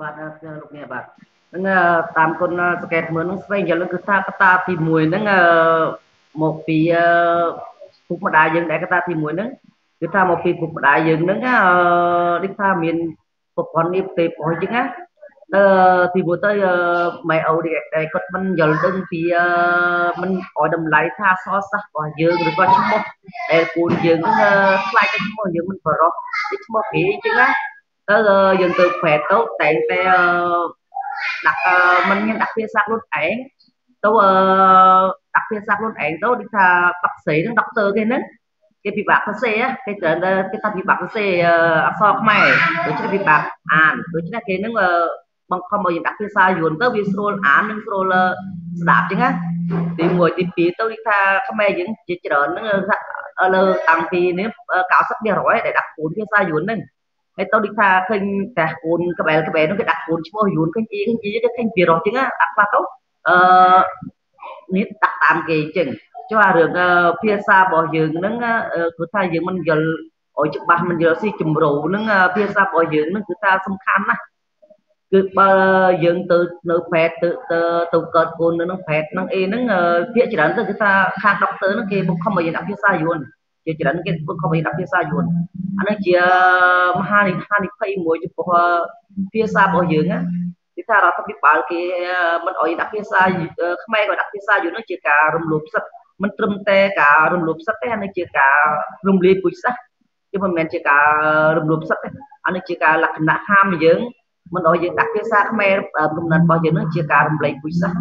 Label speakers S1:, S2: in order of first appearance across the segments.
S1: បាទលោកអ្នកបាទហ្នឹងតាមគុណសកេតមើលហ្នឹងស្វែងយល់គឺថាកតាទី1ហ្នឹងមកពីពុកម្ដាយយើងដែរកតាទី1ហ្នឹងគឺថាមកពីពុកម្ដាយយើងហ្នឹងនេះថាមានប្រព័ន្ធនេះផ្ទៃប្រុសអញ្ចឹងណាអឺទីមួយទៅម៉ែអូនេះដែរគាត់មិនយល់ដឹងពីមិនឲ្យតម្លៃថាអសរសាស្ត្ររបស់យើងឬក៏ឈ្មោះដែលពូនយើងហ្នឹងខ្លាចតែឈ្មោះយើងមិនបរោះទីឈ្មោះគេអញ្ចឹងណា ទៅយើងទៅប្រែទៅតែងតែដាក់មិនមានដាក់ភាសាខ្លួនឯងទៅដាក់ភាសាខ្លួនឯងទៅដូចថាបាក់ស្រីហ្នឹងដុកទ័រគេហ្នឹងគេពិបាកសរសេរគេច្រើនគេថាពិបាកសរសេរអក្សរខ្មែរដូច្នេះពិបាកអានដូច្នេះគេនឹងបង្ខំឲ្យយើងដាក់ភាសាយួនទៅវាស្រួលអាននិងស្រួលស្ដាប់ចឹងណាទី1ទី2ទៅថាខ្មែរយើងជាច្រើនហ្នឹងលើតាំងពីនេះ90%ដែលដាក់គូនភាសាយួនហ្នឹង ហើយទៅដូចថាឃើញតែគូនក្បែរក្បែរនោះគេដាក់គូនឈ្មោះយួនឃើញអីឃើញអីគេឃើញពីរោះចឹងអាខ្លះទៅអឺនេះដាក់តាមគេអញ្ចឹងចុះអារឿងភាសារបស់យើងហ្នឹងគឺថាយើងមិនយល់ឲ្យច្បាស់មិនយល់ស៊ីជំរូហ្នឹងភាសារបស់យើងហ្នឹងគឺថាសំខាន់ណាស់គឺបើយើងទៅនៅផេតទៅទៅទៅកើតកូននៅក្នុងផេតហ្នឹងអីហ្នឹងភាគច្រើនទៅគឺថាខាងដុកទ័រហ្នឹងគេបង្ខំឲ្យយើងដាក់ភាសាយួន ជាច្រើនគេបង្ខំឲ្យដាក់ភាសាយួនអានេះជាមហានិហានិភ័យមួយចំពោះភាសារបស់យើងណាគឺថារដ្ឋាភិបាលគេមិនអោយដាក់ភាសាខ្មែរក៏ដាក់ភាសាយួននោះជាការរំលោភសិទ្ធិមិនត្រឹមតែការរំលោភសិទ្ធិទេអានេះជាការរំលាយពុជសាសគឺមិនមែនជាការរំលោភសិទ្ធិទេអានេះជាការលក្ខណៈហាមយើង មិនឲ្យយើងដាក់ភាសាខ្មែរគំនិតរបស់យើងនឹងជាការរំលែកពុជសាស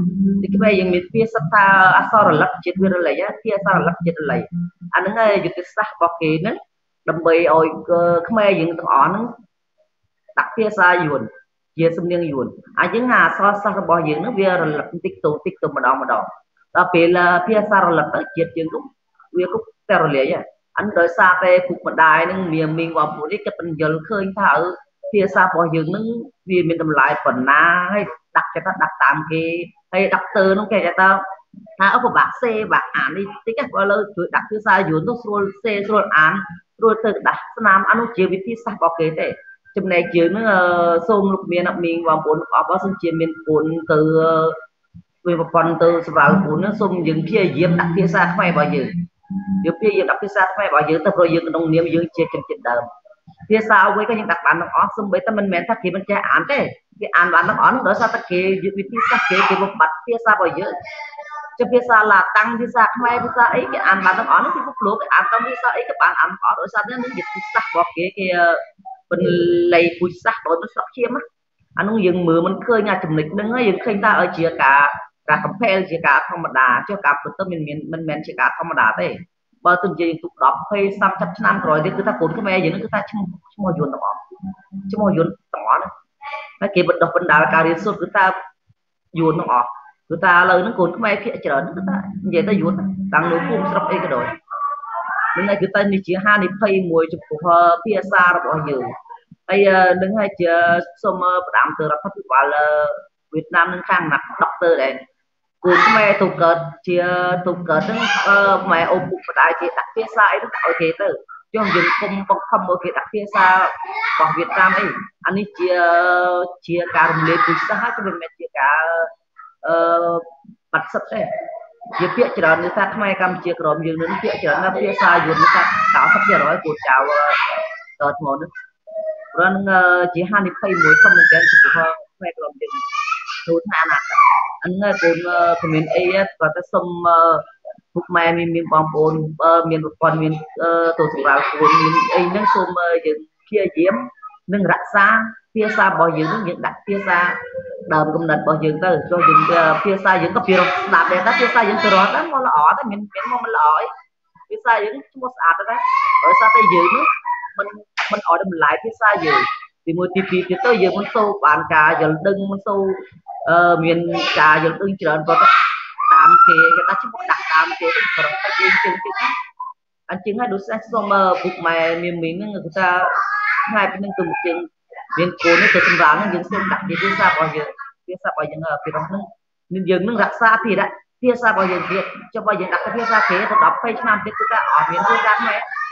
S1: ទីខ្មែរយើងមានភាសាថាអសរលឹកជាតិវិរល័យភាសារលឹកជាតិរល័យអាហ្នឹងឯងយុទ្ធសាស្ត្ររបស់គេហ្នឹងដើម្បីឲ្យខ្មែរយើងទាំងអស់ហ្នឹងដាក់ភាសាយួនជាសំនៀងយួនអាយើងអាអសរសាស្ត្ររបស់យើងហ្នឹងវារលឹកតិចតូចតិចតូចម្ដងម្ដងដល់ពេលភាសារលឹកទៅជាតិយើងនោះវាក៏តែរលាយដែរអញ្ចឹងដោយសារតែពុកម្ដាយនឹងមានមីងបងប្អូននេះគាត់បញ្យល់ឃើញថា ភាសារបស់យើងនឹងវាមានតម្លៃប៉ុណ្ណាហើយដាក់ចិត្តដាក់តាមគេហើយដុកទ័រនោះគេថាថាអពុបាក់សេបាក់អាននេះតិចបើលើជួយដាក់ភាសាយួនទៅស្រួលសេស្រួលអានស្រួលទៅដាក់ស្នាមអានោះជាវិធីសាស្ត្ររបស់គេទេចំណែកយើងនឹងសូមលោកមានមីងបងប្អូនអបអរសិនជាមានគុណទៅវាប្រព័ន្ធទៅសម្រាប់គ្រូនឹងសូមយើងព្យាយាមដាក់ភាសាខ្មែររបស់យើងយើងព្យាយាមដាក់ភាសាខ្មែររបស់យើងទៅព្រោះយើងក្នុងនាមយើងជាជនជាតិដើម ភាសាអ្វីក៏យើងដាក់បានទាំងអស់សូម្បីតែមិនមែនថាគេមិនចេះអានទេគេអានបានទាំងអស់ដោយសារតែគេវិធីសាស្ត្រគេគេបំបត្តិភាសារបស់យើងជាភាសាឡាតាំងភាសាខ្មែរភាសាអីគេអានបានទាំងអស់នោះគេពុកលោកគេអានតាមភាសាអីក៏បានអានទាំងអស់ដោយសារតែនឹងវិធីសាស្ត្ររបស់គេគេបន្លៃពុជសាស្ត្រដោយមិនស្រុកឈាមអានោះយើងមើលមិនឃើញអាចំណុចហ្នឹងហើយយើងឃើញថាឲ្យជាការការកំផែលជាការធម្មតាចុះការពិតទៅមិនមានមិនមែនជាការធម្មតាទេ បើទោះនិយាយទុក10 20 30ឆ្នាំក្រោយទៀតគឺថាកូនខ្មែរយើងគឺថាឈ្មោះឈ្មោះយន្តទាំងអស់ឈ្មោះយន្តទាំងអស់ហើយគេបណ្ដុះបណ្ដាលការរៀនសូត្រគឺថាយន្តទាំងអស់គឺថាឥឡូវហ្នឹងកូនខ្មែរភាគច្រើនគឺថានិយាយទៅយន្តតាំងនៅភូមិស្រុកអីក៏ដោយនឹងហើយគឺតែនេះជាហានិភ័យមួយចំពោះភាសារបស់យើងហើយនឹងហើយជាសូមផ្ដាំទៅរដ្ឋាភិបាលវៀតណាមនឹងខាងណាក់ដុកទ័រដែរ គូខ្មែរទៅកើតជាទៅកើតហ្នឹងម៉ែអូពុកម្ដាយគេដាក់ភាសាអីទៅឲ្យគេទៅចុះយើងគុំបង្ខំឲ្យគេដាក់ភាសារបស់វៀតណាមអីអានេះជាជាការរំលែកពុជសាសហើយមិនមែនជាការអឺបាត់សិទ្ធទេជាពាក្យច្រើននេះថាខ្មែរកម្ពុជាក្រមយើងនឹងពាក្យច្រើនណាភាសាយន្តថា90%គូចៅតថ្មនេះព្រោះនឹងជាហានិភ័យមួយធំមែនទែនចំពោះខ្មែរក្រមយើង ទូថាណាអញ្ចឹងកូនគ្មានអីគាត់តែសុំពុកម៉ែមានមានបងប្អូនមានប្រព័ន្ធមានទៅសម្រាប់កូនមានអីហ្នឹងសូមយើងព្យាយាមនឹងរក្សាភាសារបស់យើងនឹងយើងដាក់ភាសាដើមកំណត់របស់យើងទៅចុះយើងភាសាយើងក៏ពីរស្ដាប់ដែរតែភាសាយើងទៅរត់ដែរមកល្អតែមានមានមកមិនល្អអីភាសាយើងឈ្មោះស្អាតដែរដោយសារតែយើងនេះមិនមិនអោយតម្លៃភាសាយើងទីមួយទីពីរទៀតទៅយើងមិនសូវបានការយល់ដឹងមិនសូវ អឺមានការយល់ដឹងច្រើនគាត់តាមគេគេថាឈ្មោះដាក់តាមគេទៅប្រឹងតែយើងជើងទៀតណាអញ្ចឹងហើយដូចស្ដេចសុំពុកម៉ែមានមីងហ្នឹងគឺថាថ្ងៃពីនឹងទៅមុខយើងមានកូននេះទៅសម្រាប់ហ្នឹងយើងសូមដាក់ជាភាសារបស់យើងភាសារបស់យើងពីរោះហ្នឹងនឹងយើងនឹងរក្សាពីរៈភាសារបស់យើងទៀតចុះបើយើងដាក់ភាសាគេទៅ10 20ឆ្នាំទៀតគឺថាអត់មានភាសាខ្មែរបាទកូន